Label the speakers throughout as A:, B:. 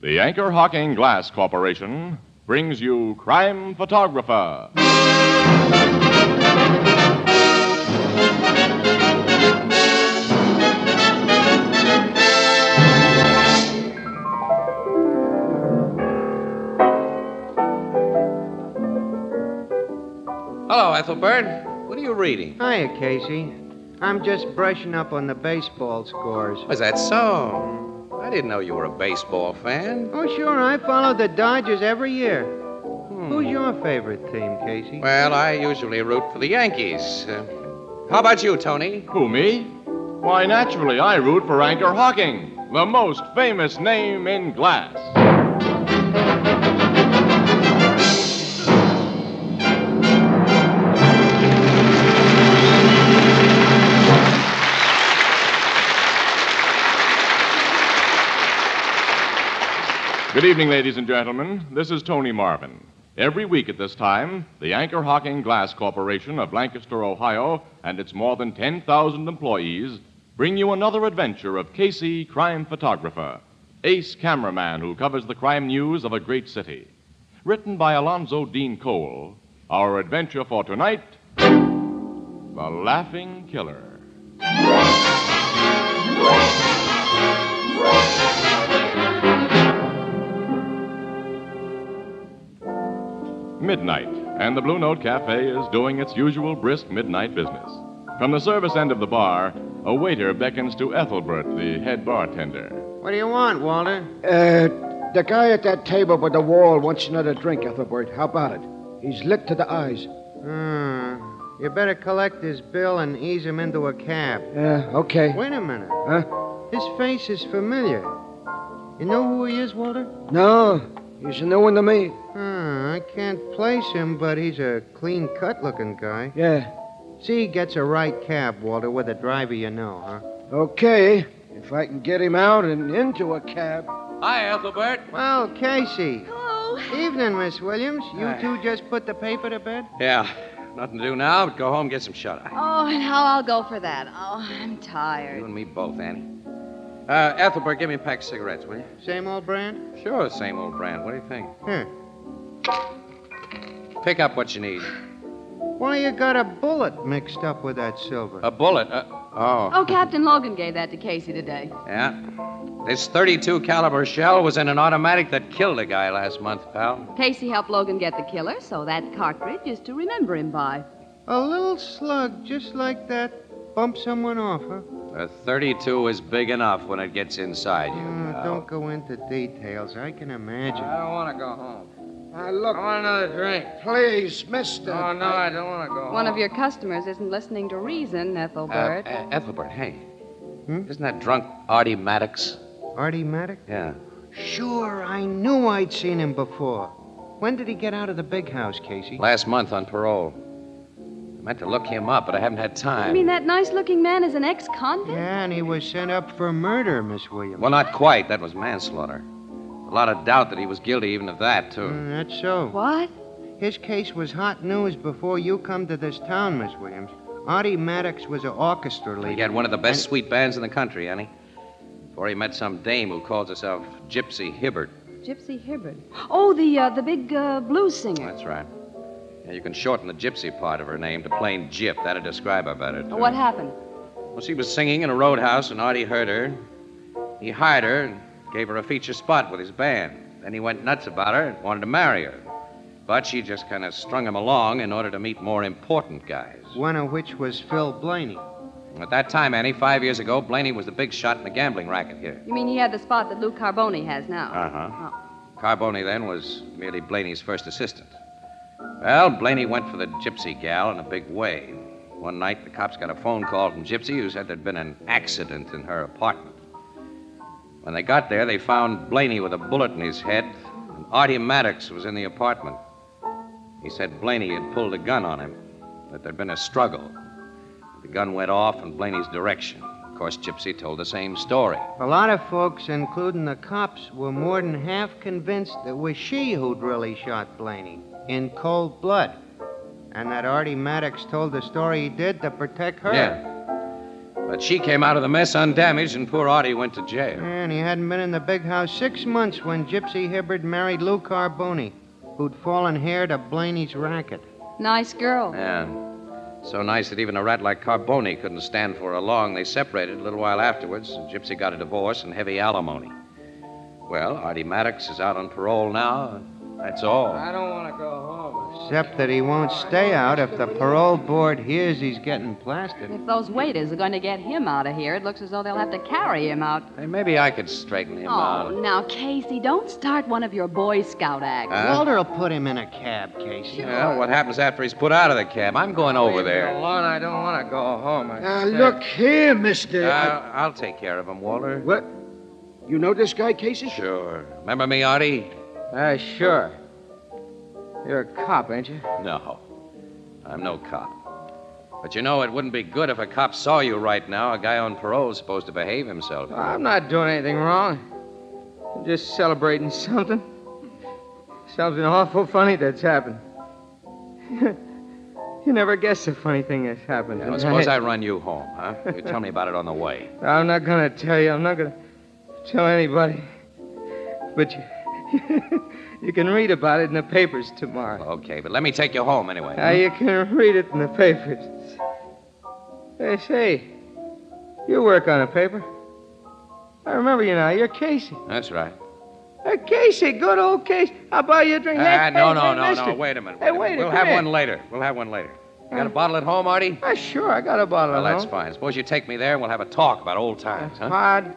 A: The Anchor Hocking Glass Corporation brings you Crime Photographer.
B: Hello, Ethelbert. What are you reading?
C: Hiya, Casey. I'm just brushing up on the baseball scores.
B: Was that so? I didn't know you were a baseball fan.
C: Oh, sure, I follow the Dodgers every year. Who's your favorite team, Casey?
B: Well, I usually root for the Yankees. Uh, how about you, Tony?
A: Who, me? Why, naturally, I root for Anchor Hocking, the most famous name in glass. Good evening, ladies and gentlemen. This is Tony Marvin. Every week at this time, the Anchor Hocking Glass Corporation of Lancaster, Ohio, and its more than 10,000 employees bring you another adventure of Casey, crime photographer, ace cameraman who covers the crime news of a great city. Written by Alonzo Deen Cole, our adventure for tonight The Laughing Killer. Midnight, and the Blue Note Cafe is doing its usual brisk midnight business. From the service end of the bar, a waiter beckons to Ethelbert, the head bartender.
C: What do you want, Walter?
D: Uh, the guy at that table by the wall wants another drink, Ethelbert. How about it? He's lit to the eyes.
C: Hmm. You better collect his bill and ease him into a cab.
D: Yeah, okay.
C: Wait a minute.
D: Huh?
C: His face is familiar. You know who he is, Walter?
D: No, he's a new one to me.
C: Hmm, I can't place him, but he's a clean cut looking guy.
D: Yeah.
C: See, he gets a right cab, Walter, with a driver you know, huh?
D: Okay, if I can get him out and into a cab.
B: Hi, Ethelbert.
C: Well, Casey.
E: Hello.
C: Evening, Miss Williams. You
B: Hi.
C: two just put the paper to bed?
B: Yeah, nothing to do now but go home and get some shut eye.
E: Oh, and how I'll go for that. Oh, I'm tired.
B: You and me both, Annie. Uh, Ethelbert, give me a pack of cigarettes, will you?
C: Same old brand?
B: Sure, same old brand. What do you think?
C: Huh.
B: Pick up what you need.
C: Why you got a bullet mixed up with that silver?
B: A bullet. Uh, oh.
E: Oh, Captain Logan gave that to Casey today.
B: Yeah. This 32 caliber shell was in an automatic that killed a guy last month, pal.
E: Casey helped Logan get the killer, so that cartridge is to remember him by.
C: A little slug just like that bumped someone off, huh?
B: A 32 is big enough when it gets inside you.
C: Uh,
B: pal.
C: don't go into details. I can imagine.
B: I don't want to go home.
D: I look, I
B: want another drink.
D: please, mister.
B: Oh, no, I don't want to go
E: One of your customers isn't listening to reason,
B: Uh,
E: Ethelbert.
B: uh, Ethelbert, hey.
C: Hmm?
B: Isn't that drunk Artie Maddox?
C: Artie Maddox?
B: Yeah.
C: Sure, I knew I'd seen him before. When did he get out of the big house, Casey?
B: Last month on parole. I meant to look him up, but I haven't had time.
E: you mean that nice looking man is an ex convict?
C: Yeah, and he was sent up for murder, Miss Williams.
B: Well, not quite. That was manslaughter. A lot of doubt that he was guilty even of that, too.
C: Mm, that's so.
E: What?
C: His case was hot news before you come to this town, Miss Williams. Artie Maddox was an orchestra leader.
B: He had one of the best
C: And-
B: sweet bands in the country, Annie. Before he met some dame who calls herself Gypsy Hibbert.
E: Gypsy Hibbert. Oh, the uh, the big uh, blues singer.
B: That's right. Yeah, you can shorten the gypsy part of her name to plain Gyp. That'd describe her better. Too.
E: What happened?
B: Well, she was singing in a roadhouse, and Artie heard her. He hired her and gave her a feature spot with his band. Then he went nuts about her and wanted to marry her. But she just kind of strung him along in order to meet more important guys.
C: One of which was Phil Blaney.
B: At that time, Annie, five years ago, Blaney was the big shot in the gambling racket here.
E: You mean he had the spot that Lou Carboni has now?
B: Uh huh.
E: Oh.
B: Carboni then was merely Blaney's first assistant. Well, Blaney went for the gypsy gal in a big way. One night, the cops got a phone call from Gypsy who said there'd been an accident in her apartment. When they got there, they found Blaney with a bullet in his head, and Artie Maddox was in the apartment. He said Blaney had pulled a gun on him, that there'd been a struggle. The gun went off in Blaney's direction. Of course, Gypsy told the same story.
C: A lot of folks, including the cops, were more than half convinced that it was she who'd really shot Blaney in cold blood. And that Artie Maddox told the story he did to protect her.
B: Yeah. But she came out of the mess undamaged, and poor Artie went to jail.
C: And he hadn't been in the big house six months when Gypsy Hibbard married Lou Carboni, who'd fallen heir to Blaney's racket.
E: Nice girl.
B: Yeah. So nice that even a rat like Carboni couldn't stand for her long. They separated a little while afterwards. Gypsy got a divorce and heavy alimony. Well, Artie Maddox is out on parole now. That's all.
F: I don't want to go home.
C: Except that he won't stay out if the parole board hears he's getting plastered.
E: If those waiters are going to get him out of here, it looks as though they'll have to carry him out.
B: Hey, maybe I could straighten him
E: Oh,
B: out.
E: now, Casey, don't start one of your Boy Scout acts.
B: Huh?
C: Walter'll put him in a cab, Casey.
B: Well, what happens after he's put out of the cab? I'm going over
F: Leave me
B: there.
F: alone. I don't want to go home. I
D: Now, look here, mister.
B: Uh, I'll take care of him, Walter.
D: What? You know this guy, Casey?
B: Sure. Remember me, Artie?
F: Uh, sure. You're a cop, ain't you?
B: No. I'm no cop. But you know, it wouldn't be good if a cop saw you right now. A guy on parole is supposed to behave himself.
F: I'm not doing anything wrong. I'm just celebrating something. Something awful funny that's happened. you never guess the funny thing that's happened.
B: Now, suppose I run you home, huh? You tell me about it on the way.
F: I'm not going to tell you. I'm not going to tell anybody. But you, you can read about it in the papers tomorrow.
B: Okay, but let me take you home anyway.
F: Now, you can read it in the papers. Hey, say, you work on a paper. I remember you now. You're Casey.
B: That's right.
F: Hey, Casey, good old Casey. I'll buy you a drink.
B: Ah,
F: Hey,
B: no,
F: hey,
B: no,
F: hey,
B: no,
F: mister.
B: no. Wait a minute.
F: Hey, wait.
B: a
F: wait,
B: minute. We'll have
F: here.
B: one later. We'll have one later. You got a bottle at home, Artie?
F: Ah, sure, I got a bottle
B: Well,
F: at
B: that's fine. Suppose you take me there and we'll have a talk about old times, huh?
F: I'd,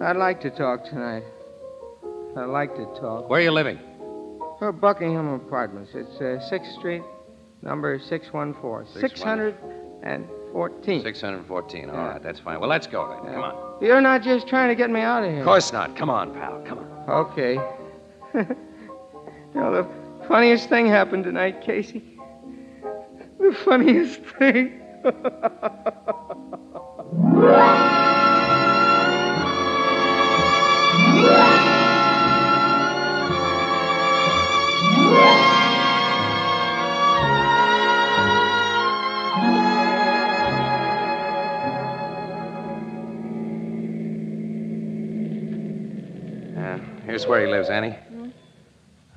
F: I'd like to talk tonight. I'd like to talk.
B: Where are you living?
F: For Buckingham Apartments. It's uh, 6th Street, number 614. 614.
B: 614. All
F: Yeah.
B: right, that's fine. Well, let's go then. Come on.
F: You're not just trying to get me out of here.
B: Of course not. Come on, pal. Come on.
F: Okay. you know, the funniest thing happened tonight, Casey. The funniest thing.
B: here's where he lives, Annie.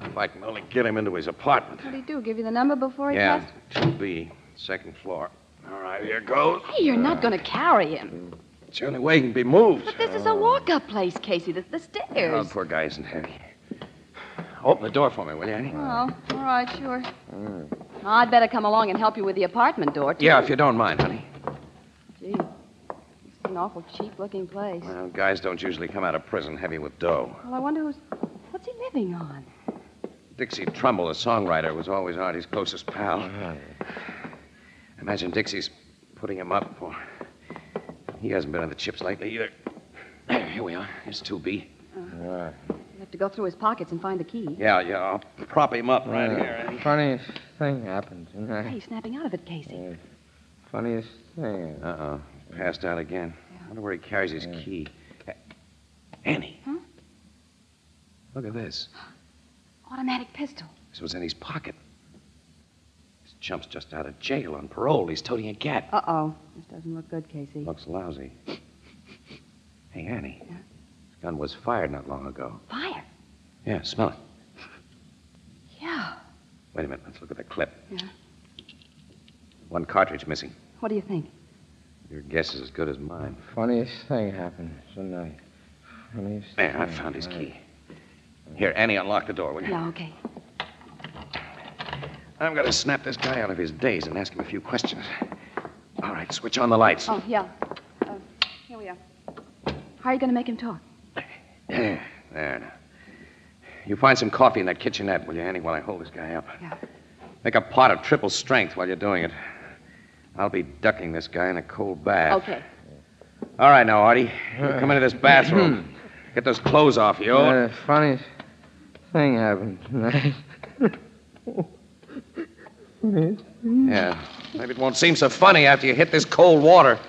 B: If I can only get him into his apartment.
E: What did he do? Give you the number before he
B: Yeah,
E: passed?
B: 2B, second floor. All right, here goes.
E: Hey, you're not going to carry him.
B: It's the only way he can be moved.
E: But this is a walk-up place, Casey. The, the
B: Oh,
E: stairs.
B: poor guy isn't heavy. Open the door for me, will you, Annie?
E: Oh, all right, sure. I'd better come along and help you with the apartment door, too.
B: Yeah, if you don't mind, honey.
E: Gee, it's an awful cheap-looking place.
B: Well, guys don't usually come out of prison heavy with dough.
E: Well, I wonder who's... What's he living on?
B: Dixie Trumbull, the songwriter, was always Artie's closest pal. Imagine Dixie's putting him up for. He hasn't been on the chips lately either. Here we are. Here's 2B.
E: You have to go through his pockets and find the key.
B: Yeah, yeah, I'll prop him up right
F: Uh,
B: here. Annie.
F: Funniest thing happened tonight.
E: Hey, snapping out of it, Casey.
F: Funniest thing.
B: Uh-oh. Passed out again. I wonder where he carries his key. Uh, Annie.
E: Huh?
B: Look at this.
E: Automatic pistol.
B: This was in his pocket. This chump's just out of jail on parole. He's toting a gat.
E: Uh-oh. This doesn't look good, Casey.
B: Looks lousy. Hey, Annie. This gun was fired not long ago.
E: Fire.
B: Yeah, smell it.
E: Yeah.
B: Wait a minute. Let's look at the clip.
E: Yeah.
B: One cartridge missing.
E: What do you think?
B: Your guess is as good as mine.
F: Funniest thing happened tonight. Funniest
B: There, I found his key. Here, Annie, unlock the door, will you?
E: Yeah, okay.
B: I'm going to snap this guy out of his daze and ask him a few questions. All right, switch on the lights.
E: Oh, yeah. Uh, here we are. How are you going to make him talk?
B: There, there now. You find some coffee in that kitchenette, will you, Annie, while I hold this guy up?
E: Yeah.
B: Make a pot of triple strength while you're doing it. I'll be ducking this guy in a cold bath.
E: Okay.
B: All right, now, Artie. You come into this bathroom. Get those clothes off you.
F: Uh, funniest thing happened tonight.
B: Yeah. Maybe it won't seem so funny after you hit this cold water.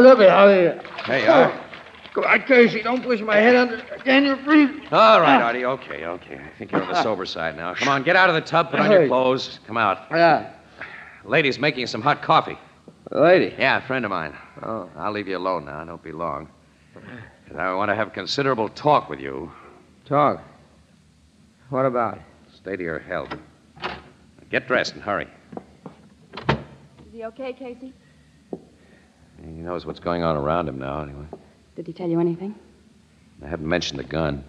D: Yeah. I love it, Holly.
B: There you are.
D: Come on, Casey, don't push my head under. Again, you're breathing.
B: All right, ah. Artie. Okay, okay. I think you're on the ah. sober side now. Come on, get out of the tub, put on your clothes. Come out.
D: Yeah.
B: Lady's making some hot coffee.
F: Lady.
B: Yeah, a friend of mine.
F: Oh.
B: I'll leave you alone now. Don't be long. 'Cause I want to have considerable talk with you.
F: Talk. What about?
B: Stay to your health. Get dressed and hurry.
E: Is he okay, Casey?
B: He knows what's going on around him now, anyway.
E: Did he tell you anything?
B: I haven't mentioned the gun.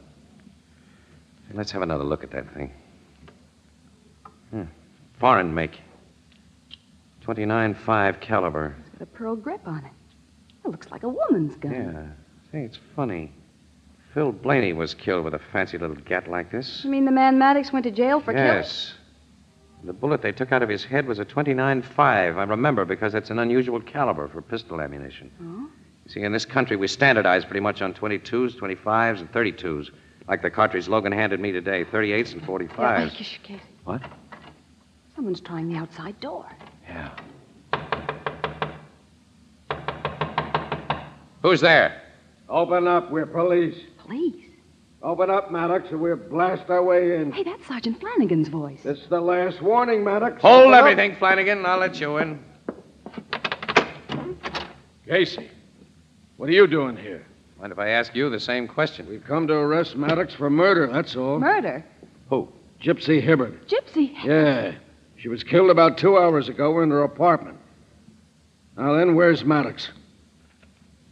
B: Let's have another look at that thing. Hmm. Foreign make. 29.5 caliber.
E: It's got a pearl grip on it. It looks like a woman's gun.
B: Yeah. Say, it's funny. Phil Blaney was killed with a fancy little gat like this.
E: You mean the man Maddox went to jail for killing?
B: yes. The bullet they took out of his head was a 29.5. I remember because it's an unusual caliber for pistol ammunition.
E: Oh?
B: You see, in this country, we standardize pretty much on 22s, 25s, and 32s. Like the cartridge Logan handed me today 38s and 45s.
E: Yeah, Casey.
B: What?
E: Someone's trying the outside door.
B: Yeah. Who's there?
D: Open up. We're police.
E: Police.
D: Open up, Maddox, or we'll blast our way in.
E: Hey, that's Sergeant Flanagan's voice.
D: It's the last warning, Maddox.
B: Hold
D: Open up.
B: everything, Flanagan. I'll let you in.
D: Casey, what are you doing here?
B: Mind if I ask you the same question?
D: We've come to arrest Maddox for murder, that's all.
E: Murder. Who?
D: Gypsy Hibbard.
E: Gypsy.
D: Yeah. She was killed about two hours ago in her apartment. Now then, where's Maddox?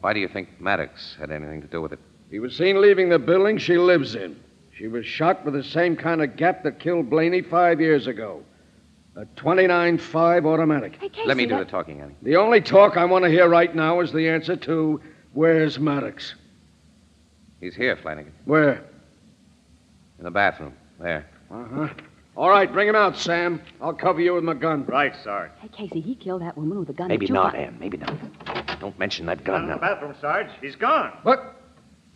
B: Why do you think Maddox had anything to do with it?
D: He was seen leaving the building she lives in. She was shot with the same kind of gap that killed Blaney five years ago. A 29.5 automatic.
E: Hey, Casey.
B: Let me do the talking, Annie.
D: The only talk I want to hear right now is the answer to where's Maddox?
B: He's here, Flanagan,
D: Where?
B: in the bathroom. There.
D: Uh huh. All right, bring him out, Sam. I'll cover you with my gun.
G: Right, Sarge.
E: Hey, Casey, he killed that woman with a gun.
B: Maybe not,
E: jukebox.
B: Ann. Maybe not. Don't mention that
G: Not
B: gun
G: in the
B: now.
G: bathroom, Sarge. He's gone.
D: What?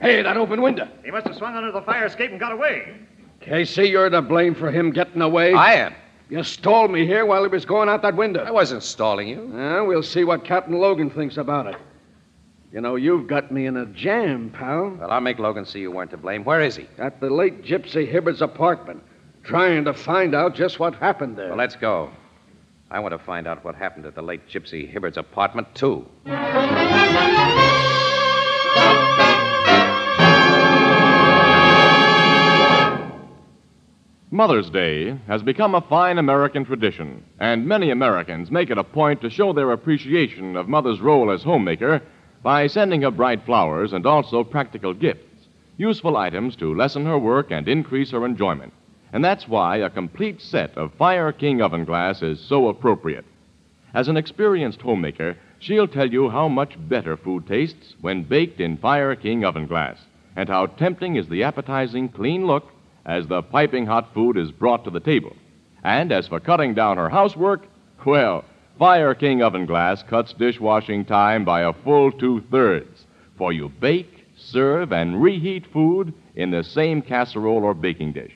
D: Hey, that open window.
G: He must have swung under the fire escape and got away.
D: Casey, you're to blame for him getting away.
B: I am.
D: You stalled me here while he was going out that window.
B: I wasn't stalling you.
D: Uh, we'll see what Captain Logan thinks about it. You know, you've got me in a jam, pal.
B: Well, I'll make Logan see you weren't to blame. Where is he?
D: At the late Gypsy Hibbard's apartment, trying to find out just what happened there.
B: Well, let's go. I want to find out what happened at the late Gypsy Hibbard's apartment, too.
A: Mother's Day has become a fine American tradition, and many Americans make it a point to show their appreciation of Mother's role as homemaker by sending her bright flowers and also practical gifts, useful items to lessen her work and increase her enjoyment. And that's why a complete set of Fire King oven glass is so appropriate. As an experienced homemaker, she'll tell you how much better food tastes when baked in Fire King oven glass, and how tempting is the appetizing, clean look as the piping hot food is brought to the table. And as for cutting down her housework, well, Fire King oven glass cuts dishwashing time by a full two thirds, for you bake, serve, and reheat food in the same casserole or baking dish.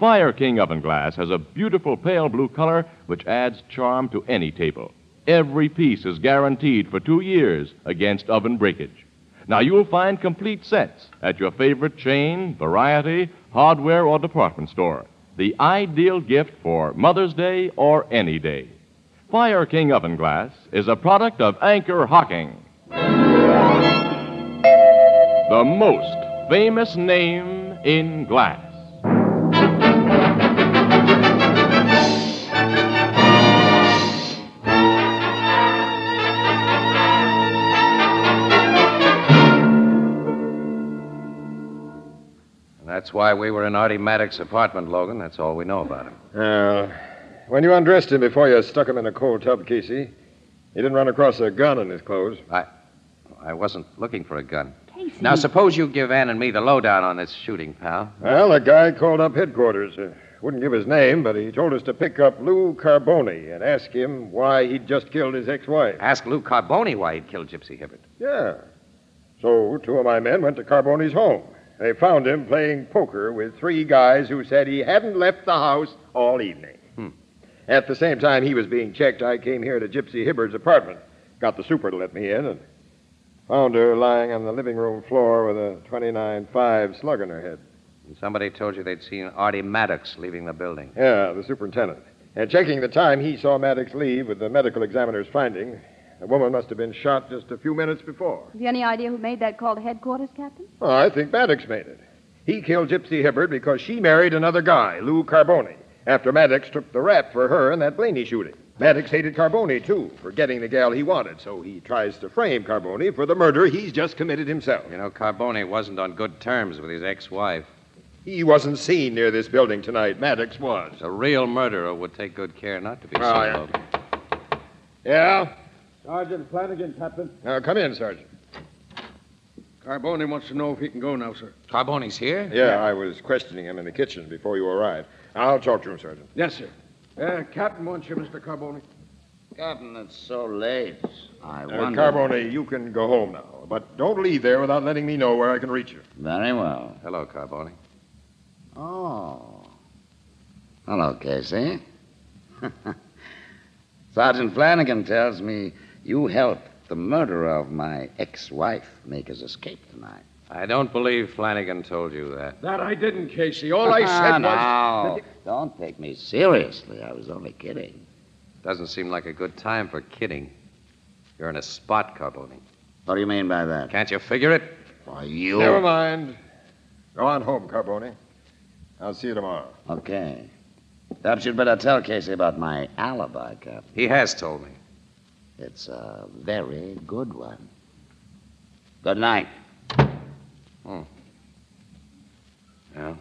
A: Fire King oven glass has a beautiful pale blue color which adds charm to any table. Every piece is guaranteed for two years against oven breakage. Now, you'll find complete sets at your favorite chain, variety, hardware, or department store. The ideal gift for Mother's Day or any day. Fire King oven glass is a product of Anchor Hocking. The most famous name in glass.
B: That's why we were in Artie Maddox's apartment, Logan. That's all we know about him.
H: Uh, when you undressed him before you stuck him in a cold tub, Casey, he didn't run across a gun in his clothes.
B: I I wasn't looking for a gun.
E: Casey.
B: Now, suppose you give Ann and me the lowdown on this shooting, pal.
H: Well, a guy called up headquarters. Uh, wouldn't give his name, but he told us to pick up Lou Carboni and ask him why he'd just killed his ex-wife.
B: Ask Lou Carboni why he'd killed Gypsy Hibbert.
H: Yeah. So two of my men went to Carboni's home. They found him playing poker with three guys who said he hadn't left the house all evening.
B: Hmm.
H: At the same time he was being checked, I came here to Gypsy Hibbard's apartment. Got the super to let me in, and Found her lying on the living room floor with a 29.5 slug in her head.
B: And somebody told you they'd seen Artie Maddox leaving the building.
H: Yeah, the superintendent. And checking the time he saw Maddox leave with the medical examiner's finding, the woman must have been shot just a few minutes before.
E: Have you any idea who made that call to headquarters, Captain?
H: Oh, I think Maddox made it. He killed Gypsy Hibbard because she married another guy, Lou Carboni, after Maddox took the rap for her in that Blaney shooting. Maddox hated Carboni, too, for getting the gal he wanted, so he tries to frame Carboni for the murder he's just committed himself.
B: You know, Carboni wasn't on good terms with his ex wife.
H: He wasn't seen near this building tonight. Maddox was.
B: A real murderer would take good care not to be
H: Oh,
B: seen,
H: yeah. Yeah?
D: Sergeant Flanagan, Captain.
H: Now, come in, Sergeant.
D: Carboni wants to know if he can go now, sir.
B: Carboni's here?
H: Yeah, I was questioning him in the kitchen before you arrived. I'll talk to him, Sergeant.
D: Yes, sir. Uh, Captain wants you, Mr. Carboni.
I: Captain, it's so late. I
H: Uh,
I: wonder.
H: Carboni, you can go home now, but don't leave there without letting me know where I can reach you.
I: Very well.
B: Hello, Carboni.
I: Oh. Hello, Casey. Sergeant Flanagan tells me you helped the murderer of my ex-wife make his escape tonight.
B: I don't believe Flanagan told you that.
D: That I didn't, Casey. All I ah, said was.
I: now, don't take me seriously. I was only kidding.
B: Doesn't seem like a good time for kidding. You're in a spot, Carboni.
I: What do you mean by that?
B: Can't you figure it?
I: Why, you.
H: Never mind. Go on home, Carboni. I'll see you tomorrow.
I: Okay. Perhaps you'd better tell Casey about my alibi, Captain.
B: He has told me.
I: It's a very good one. Good night. Oh.
B: Well,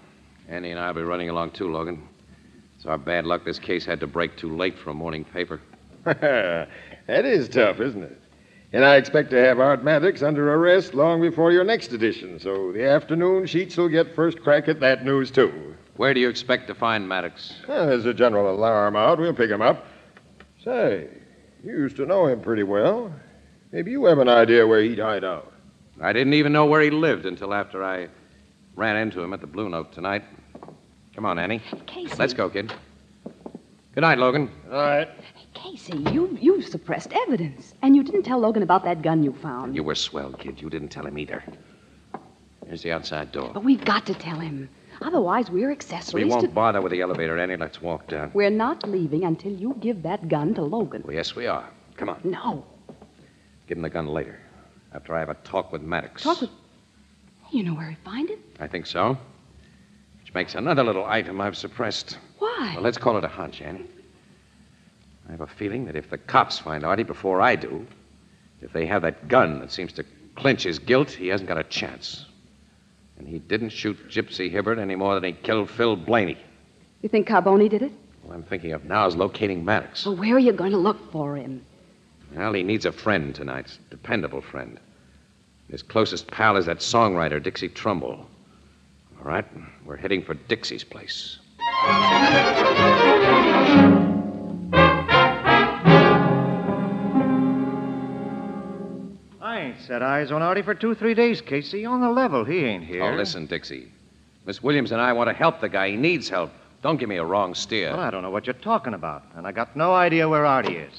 B: Andy and I will be running along too, Logan. It's our bad luck this case had to break too late for a morning paper.
H: that is tough, isn't it? And I expect to have Art Maddox under arrest long before your next edition, so the afternoon sheets will get first crack at that news, too.
B: Where do you expect to find Maddox?
H: Well, there's a general alarm out. We'll pick him up. Say, you used to know him pretty well. Maybe you have an idea where he'd hide out.
B: I didn't even know where he lived until after I ran into him at the Blue Note tonight. Come on, Annie.
E: Casey.
B: Let's go, kid. Good night, Logan.
H: All right.
E: Casey, you you suppressed evidence, and you didn't tell Logan about that gun you found.
B: You were swell, kid. You didn't tell him either. Here's the outside door.
E: But we've got to tell him. Otherwise, we're accessories
B: We won't
E: to.
B: bother with the elevator, Annie. Let's walk down.
E: We're not leaving until you give that gun to Logan.
B: Well, yes, we are. Come on.
E: No.
B: Give him the gun later. After I have a talk with Maddox.
E: Talk with. You know where he find it?
B: I think so. Which makes another little item I've suppressed.
E: Why?
B: Well, let's call it a hunch, Annie. I have a feeling that if the cops find Artie before I do, if they have that gun that seems to clinch his guilt, he hasn't got a chance. And he didn't shoot Gypsy Hibbert any more than he killed Phil Blaney.
E: You think Carboni did it?
B: All I'm thinking of now is locating Maddox.
E: Well, where are you going to look for him?
B: Well, he needs a friend tonight, dependable friend. His closest pal is that songwriter, Dixie Trumbull. All right, we're heading for Dixie's place.
G: Set eyes on Artie for two, three days, Casey. On the level, he ain't here.
B: Oh, listen, Dixie. Miss Williams and I want to help the guy. He needs help. Don't give me a wrong steer.
G: Well, I don't know what you're talking about, and I got no idea where Artie is.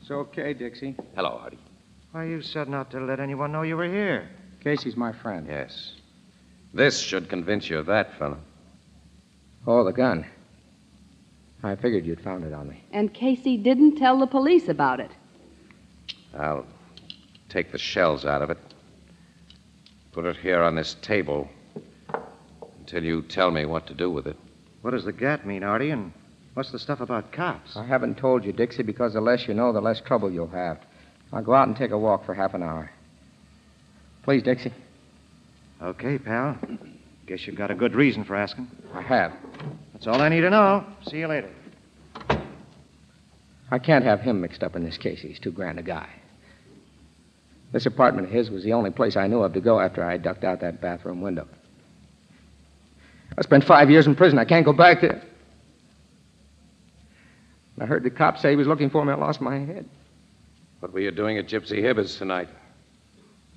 F: It's okay, Dixie.
B: Hello, Artie.
G: Why, you said not to let anyone know you were here.
F: Casey's my friend.
B: Yes. This should convince you of that, fellow.
F: Oh, the gun. I figured you'd found it on me.
E: And Casey didn't tell the police about it.
B: I'll take the shells out of it. Put it here on this table until you tell me what to do with it.
G: What does the gat mean, Artie? And what's the stuff about cops?
F: I haven't told you, Dixie, because the less you know, the less trouble you'll have. I'll go out and take a walk for half an hour. Please, Dixie.
G: Okay, pal. Guess you've got a good reason for asking.
F: I have.
G: That's all I need to know. See you later.
F: I can't have him mixed up in this case. He's too grand a guy. This apartment of his was the only place I knew of to go after I ducked out that bathroom window. I spent five years in prison. I can't go back there. I heard the cop say he was looking for me. I lost my head.
B: What were you doing at Gypsy Hibbers tonight?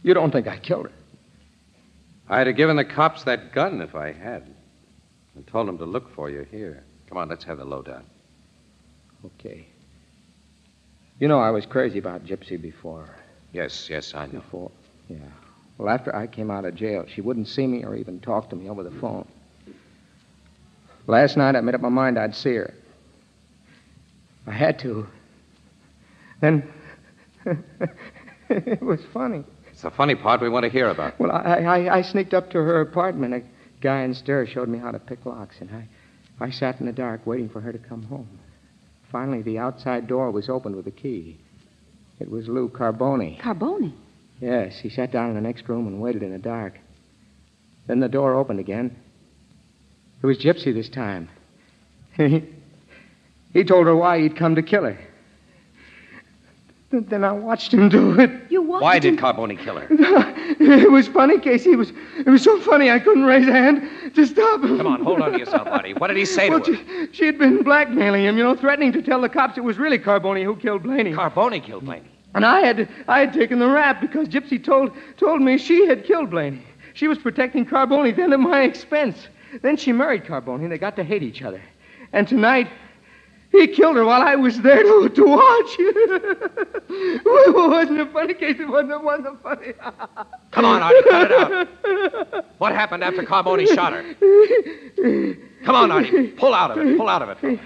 F: You don't think I killed her?
B: I'd have given the cops that gun if I had. And told them to look for you here. Come on, let's have the lowdown.
F: Okay. You know, I was crazy about Gypsy before.
B: Yes, yes, I know.
F: Before. Yeah. Well, after I came out of jail, she wouldn't see me or even talk to me over the phone. Last night, I made up my mind I'd see her. I had to. Then, it was funny.
B: It's the funny part we want to hear about.
F: Well, I, I, I sneaked up to her apartment. A guy in stir showed me how to pick locks, and I, I sat in the dark waiting for her to come home. Finally, the outside door was opened with a key. It was Lou Carboni.
E: Carboni.
F: Yes, he sat down in the next room and waited in the dark. Then the door opened again. It was Gypsy this time. He, he told her why he'd come to kill her. Then I watched him do it.
E: You watched
B: Why
E: him-
B: did Carboni kill her?
F: It was funny, Casey. It was, it was so funny I couldn't raise a hand to stop him.
B: Come on, hold on to yourself, Artie. What did he say
F: Well,
B: to her?
F: she, she had been blackmailing him, you know, threatening to tell the cops it was really Carboni who killed Blaney.
B: Carboni killed Blaney.
F: And I had I had taken the rap because Gypsy told told me she had killed Blaney. She was protecting Carboni then at my expense. Then she married Carboni and they got to hate each other. And tonight he killed her while I was there to, to watch. wasn't it funny, Casey? Wasn't it, wasn't it funny?
B: Come on, Artie, cut it out. What happened after Carboni shot her? Come on, Artie. Pull out of it. Pull out of it.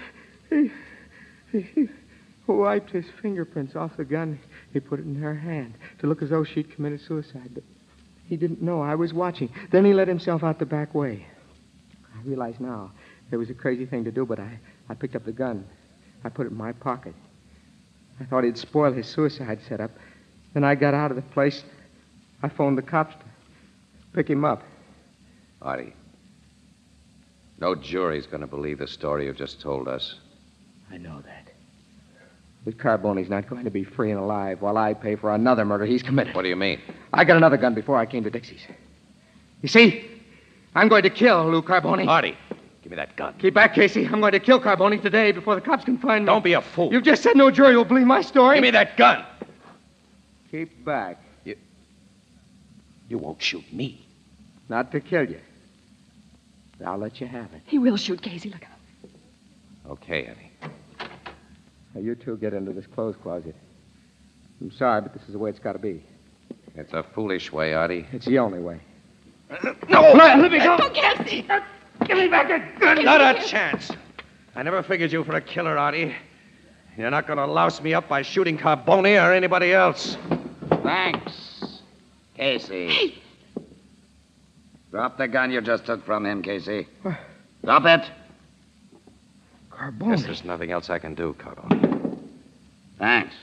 F: He wiped his fingerprints off the gun. He put it in her hand to look as though she'd committed suicide. But he didn't know. I was watching. Then he let himself out the back way. I realize now it was a crazy thing to do, but I, I picked up the gun. I put it in my pocket. I thought he'd spoil his suicide setup. Then I got out of the place. I phoned the cops to pick him up.
B: Artie, no jury's going to believe the story you've just told us.
F: I know that. But Carboni's not going to be free and alive while I pay for another murder he's committed.
B: What do you mean?
F: I got another gun before I came to Dixie's. You see, I'm going to kill Lou Carboni.
B: Artie, give me that gun.
F: Keep back, Casey. I'm going to kill Carboni today before the cops can find me.
B: Don't be a fool.
F: You've just said no jury will believe my story.
B: Give me that gun.
F: Keep back.
B: You You won't shoot me.
F: Not to kill you. I'll let you have it.
E: He will shoot Casey. Look out.
B: Okay, Eddie.
F: Now, you two get into this clothes closet. I'm sorry, but this is the way it's got to be.
B: It's a foolish way, Artie.
F: It's the only way.
B: No!
F: Let me go.
E: Don't Casey.
F: Give me back that gun.
B: Not a chance. I never figured you for a killer, Artie. You're not going to louse me up by shooting Carboni or anybody else.
I: Thanks. Casey. Drop the gun you just took from him, Casey. Drop it.
F: Carboni.
B: Guess there's nothing else I can do, Carboni.
I: Thanks.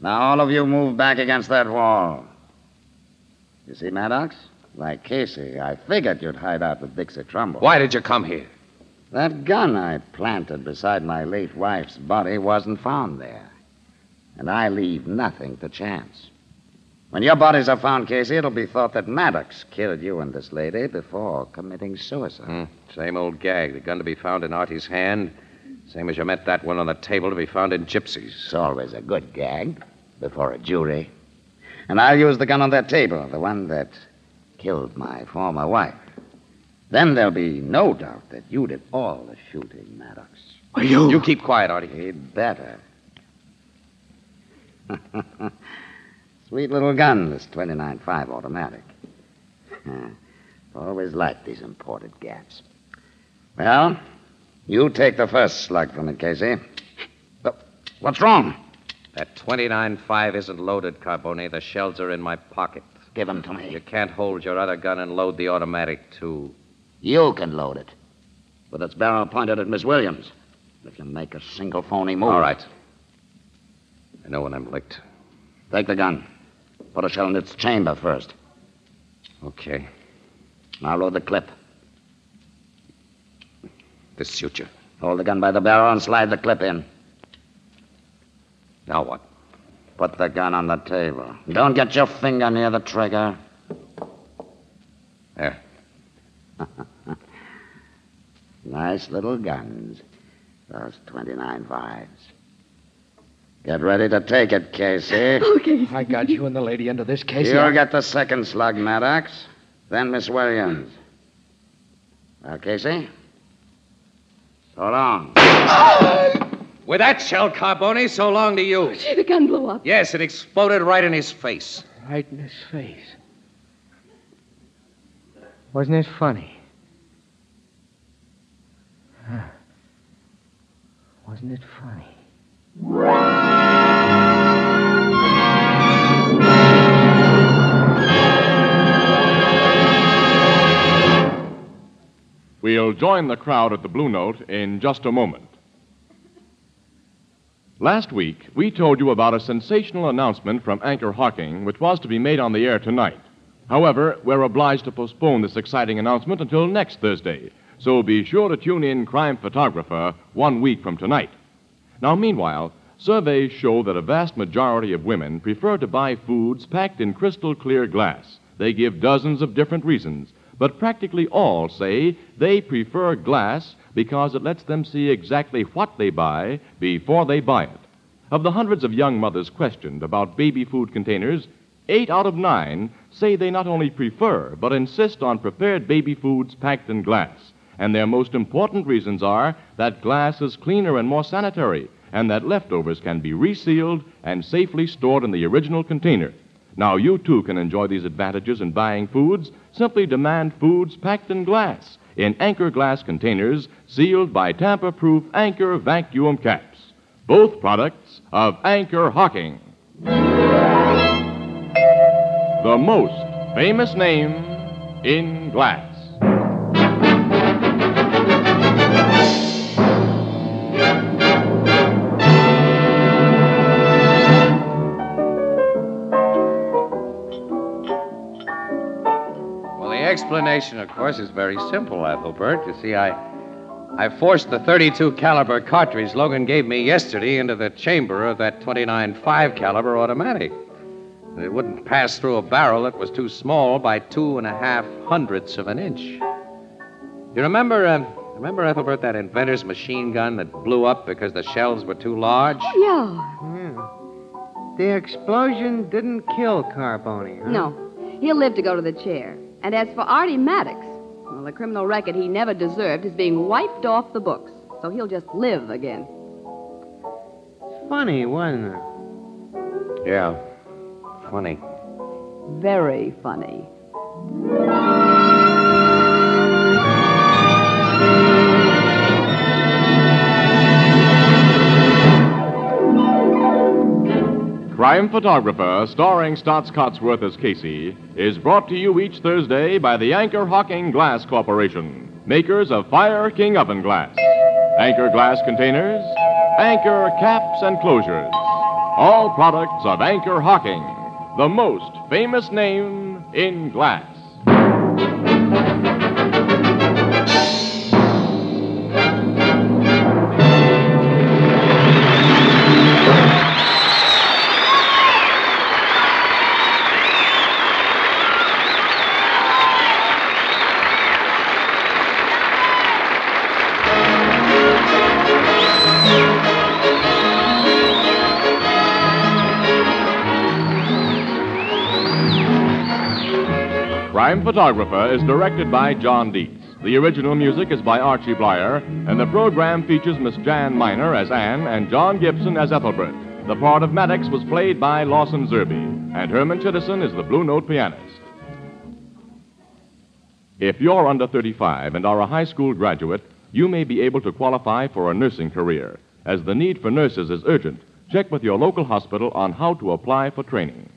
I: Now, all of you move back against that wall. You see, Maddox? Like Casey, I figured you'd hide out with Dixie Trumbull.
B: Why did you come here?
I: That gun I planted beside my late wife's body wasn't found there. And I leave nothing to chance. When your bodies are found, Casey, it'll be thought that Maddox killed you and this lady before committing suicide.
B: Hmm, Same old gag. The gun to be found in Artie's hand. Same as you met that one on the table to be found in Gypsy's.
I: It's always a good gag before a jury. And I'll use the gun on that table, the one that killed my former wife. Then there'll be no doubt that you did all the shooting, Maddox.
B: You? You keep quiet, Artie.
I: He'd better. Sweet little gun, this 29.5 automatic. Huh. Always liked these imported gaps. Well, you take the first slug from it, Casey. What's wrong?
B: That 29.5 isn't loaded, Carboni. The shells are in my pocket.
I: Give 'em to me.
B: You can't hold your other gun and load the automatic, too.
I: You can load it. With its barrel pointed at Miss Williams. If you make a single phony move.
B: All right. I know when I'm licked.
I: Take the gun. Put a shell in its chamber first.
B: Okay.
I: Now load the clip.
B: This suits you.
I: Hold the gun by the barrel and slide the clip in.
B: Now what?
I: Put the gun on the table. Don't get your finger near the trigger.
B: There.
I: Nice little guns. Those 29 fives. Get ready to take it, Casey.
E: Okay.
F: I got you and the lady into this case.
I: You'll get the second slug, Maddox. Then Miss Williams. Well, Casey? So long.
B: Oh, With that shell, Carboni, so long to you.
E: Gee, the gun blew up.
B: Yes, it exploded right in his face.
F: right in his face. Wasn't it funny? Huh. Wasn't it funny?
A: We'll join the crowd at the Blue Note in just a moment. Last week, we told you about a sensational announcement from Anchor Hocking, which was to be made on the air tonight. However, we're obliged to postpone this exciting announcement until next Thursday, so be sure to tune in Crime Photographer one week from tonight. Now, meanwhile, surveys show that a vast majority of women prefer to buy foods packed in crystal clear glass. They give dozens of different reasons, but practically all say they prefer glass because it lets them see exactly what they buy before they buy it. Of the hundreds of young mothers questioned about baby food containers, eight out of nine say they not only prefer, but insist on prepared baby foods packed in glass. And their most important reasons are that glass is cleaner and more sanitary, and that leftovers can be resealed and safely stored in the original container. Now, you too can enjoy these advantages in buying foods. Simply demand foods packed in glass, in Anchor glass containers, sealed by tamper proof Anchor vacuum caps. Both products of Anchor Hocking. The most famous name in glass.
B: Explanation, of course, is very simple, Ethelbert. You see, I, I forced the 32 caliber cartridge Logan gave me yesterday into the chamber of that 29 5 caliber automatic. It wouldn't pass through a barrel that was too small by two and a half hundredths of an inch. You remember, uh, remember Ethelbert, that inventor's machine gun that blew up because the shells were too large?
E: Yeah.
C: Yeah. The explosion didn't kill Carboni, huh?
E: No. He'll live to go to the chair. And as for Artie Maddox, well, the criminal record he never deserved is being wiped off the books. So he'll just live again.
C: Funny, wasn't it?
B: Yeah. Funny.
E: Very funny.
A: Crime Photographer, starring Staats Cotsworth as Casey, is brought to you each Thursday by the Anchor Hocking Glass Corporation, makers of Fire King Oven Glass. Anchor glass containers, Anchor caps and closures. All products of Anchor Hocking, the most famous name in glass. Photographer is directed by John Dietz. The original music is by Archie Bleyer, and the program features Miss Jan Miner as Anne and John Gibson as Ethelbert. The part of Maddox was played by Lawson Zerbe, and Herman Chittison is the Blue Note pianist. If you're under 35 and are a high school graduate, you may be able to qualify for a nursing career. As the need for nurses is urgent, check with your local hospital on how to apply for training.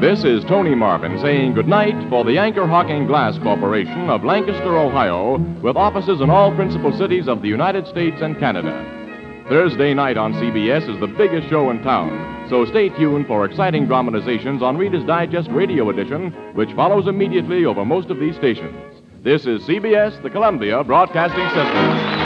A: This is Tony Marvin saying goodnight for the Anchor Hocking Glass Corporation of Lancaster, Ohio, with offices in all principal cities of the United States and Canada. Thursday night on CBS is the biggest show in town, so stay tuned for exciting dramatizations on Reader's Digest Radio Edition, which follows immediately over most of these stations. This is CBS, the Columbia Broadcasting System.